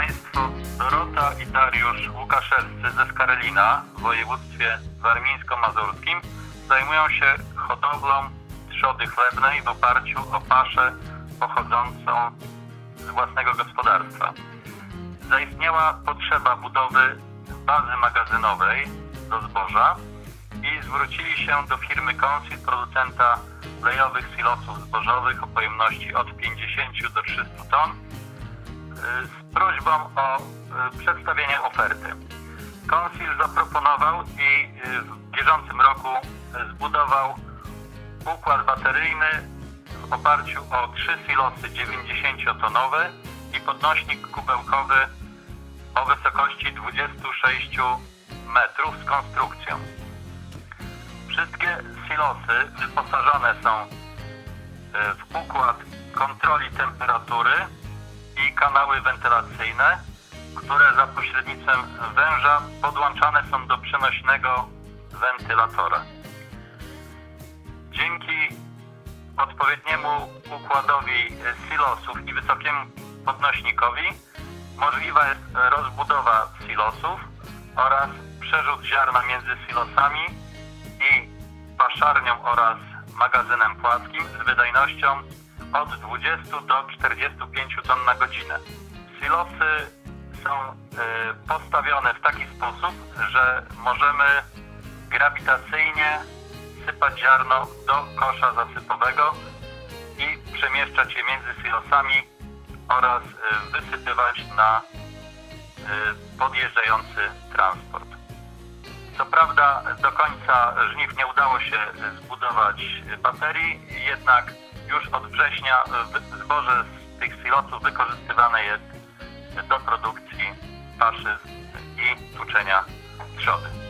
Państwo Dorota i Dariusz Łukaszewscy ze Skarelina w województwie warmińsko-mazurskim zajmują się hodowlą trzody chlebnej w oparciu o paszę pochodzącą z własnego gospodarstwa. Zaistniała potrzeba budowy bazy magazynowej do zboża i zwrócili się do firmy Consil, producenta lejowych silosów zbożowych o pojemności od 50 do 300 ton z prośbą o y, przedstawienie oferty. Consil zaproponował i y, w bieżącym roku zbudował układ bateryjny w oparciu o trzy silosy 90-tonowe i podnośnik kubełkowy o wysokości 26 metrów z konstrukcją. Wszystkie silosy wyposażone są e, w układ kontroli temperatury kanały wentylacyjne, które za pośrednictwem węża podłączane są do przenośnego wentylatora. Dzięki odpowiedniemu układowi silosów i wysokiemu podnośnikowi możliwa jest rozbudowa silosów oraz przerzut ziarna między silosami i paszarnią oraz magazynem płaskim z wydajnością od 20 do 45 ton na godzinę. Silosy są y, postawione w taki sposób, że możemy grawitacyjnie sypać ziarno do kosza zasypowego i przemieszczać je między silosami oraz y, wysypywać na y, podjeżdżający transport. Co prawda do końca żniw nie udało się zbudować baterii, jednak już od września zboże z tych silosów wykorzystywane jest do produkcji paszy i tuczenia trzody.